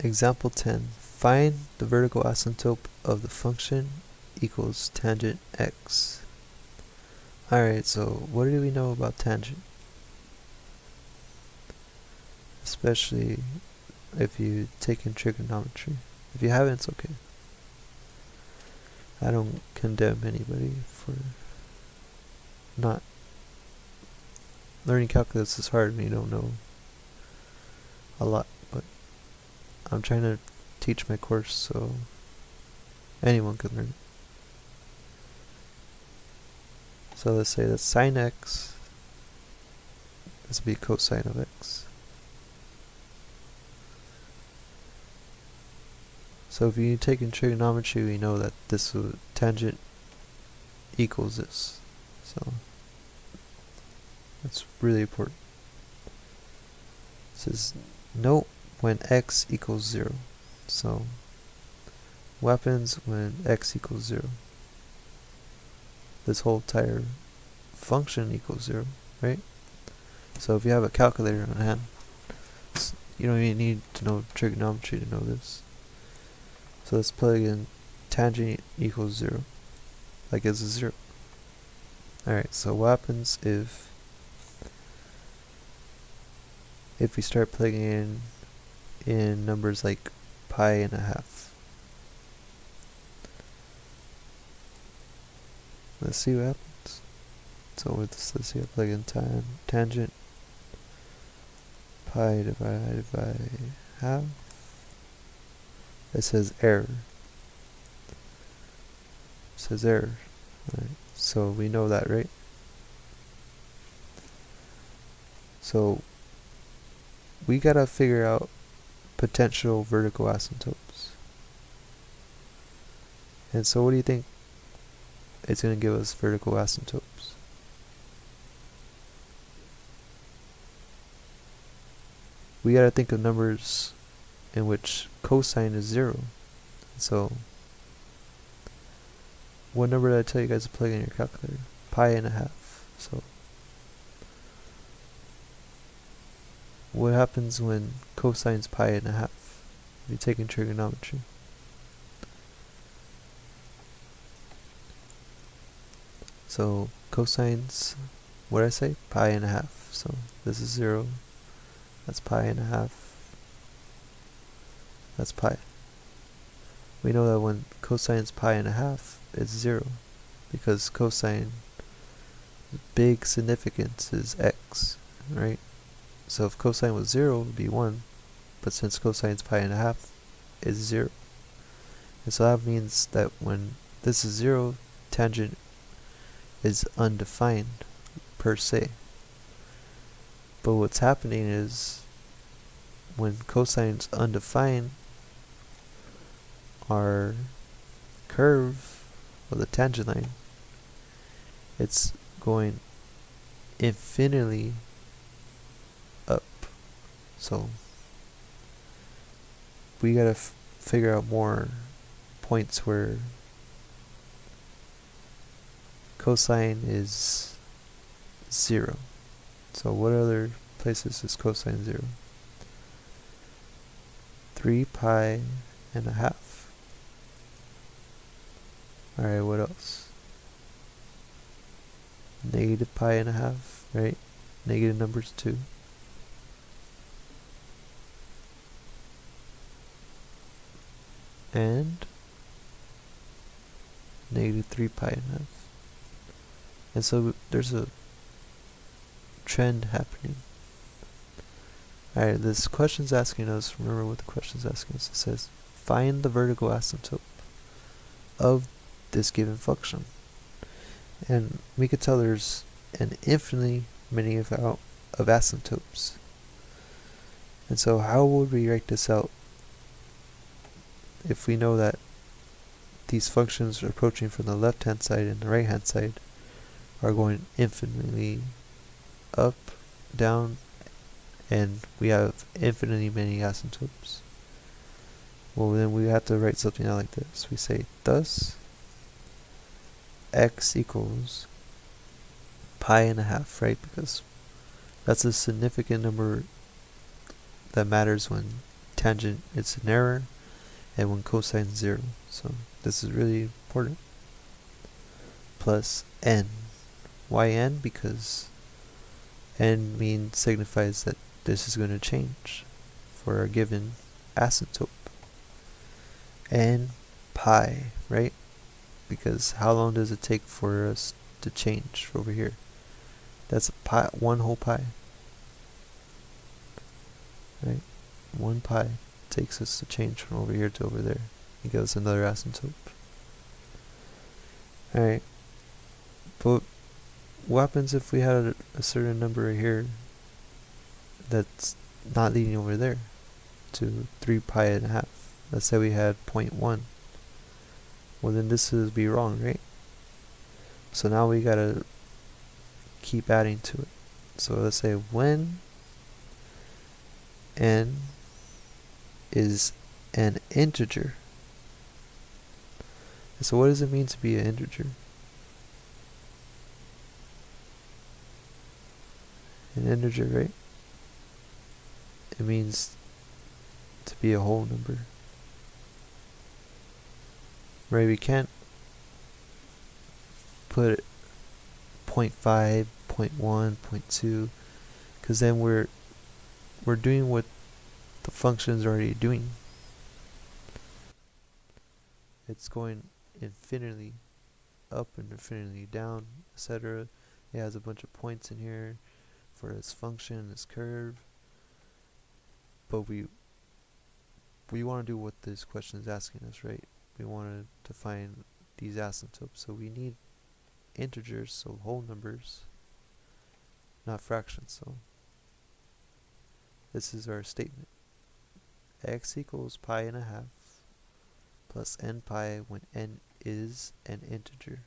example 10. Find the vertical asymptote of the function equals tangent x. Alright, so what do we know about tangent? Especially if you take in trigonometry. If you haven't, it's okay. I don't condemn anybody for not learning calculus is hard when you don't know a lot, I'm trying to teach my course so anyone can learn So let's say that sine x this will be cosine of x. So if you take in trigonometry, we know that this tangent equals this. So that's really important. Says note when x equals 0. So what happens when x equals 0? This whole entire function equals 0, right? So if you have a calculator on hand, you don't even need to know trigonometry to know this. So let's plug in tangent equals 0, like it's a 0. Alright, so what happens if if we start plugging in in numbers like pi and a half. Let's see what happens. So let's, see, I plug in tan, tangent pi divided by half. It says error. It says error. So we know that, right? So we gotta figure out potential vertical asymptotes. And so what do you think it's going to give us vertical asymptotes? We got to think of numbers in which cosine is 0. So what number did I tell you guys to plug in your calculator? Pi and a half. So what happens when cosine's pi and a half? If You're taking trigonometry. So cosine's, what did I say? Pi and a half. So this is 0. That's pi and a half. That's pi. We know that when cosine's pi and a half, it's 0. Because cosine, big significance is x, right? So if cosine was 0, it would be 1. But since cosine's pi and a half, is 0. And so that means that when this is 0, tangent is undefined per se. But what's happening is when cosine's undefined, our curve, or the tangent line, it's going infinitely so we gotta figure out more points where cosine is zero. So what other places is cosine zero? 3 pi and a half. Alright, what else? Negative pi and a half, right? Negative numbers too. And negative 3 pi half. And so there's a trend happening. Alright, this question's asking us, remember what the question's asking us, it says, find the vertical asymptote of this given function. And we could tell there's an infinitely many of, of asymptotes. And so how would we write this out if we know that these functions approaching from the left hand side and the right hand side are going infinitely up, down, and we have infinitely many asymptotes. Well then we have to write something out like this. We say thus x equals pi and a half, right? Because that's a significant number that matters when tangent it's an error and when cosine zero. So this is really important. Plus n. Why n? Because n means signifies that this is going to change for a given asymptote. And pi right? Because how long does it take for us to change over here? That's a pi one whole pi. Right? 1 pi takes us to change from over here to over there. It gives us another asymptote. Alright, but what happens if we had a, a certain number here that's not leading over there to 3 pi and a half? Let's say we had 0.1. Well then this would be wrong, right? So now we gotta keep adding to it. So let's say when n is an integer. So what does it mean to be an integer? An integer, right? It means to be a whole number. Right, we can't put 0 0.5, 0 0.1, 0.2, because then we're we're doing what the function is already doing. It's going infinitely up and infinitely down, etc. It has a bunch of points in here for its function, its curve. But we we want to do what this question is asking us, right? We want to find these asymptotes. So we need integers, so whole numbers, not fractions. So this is our statement. X equals pi and a half plus n pi when n is an integer.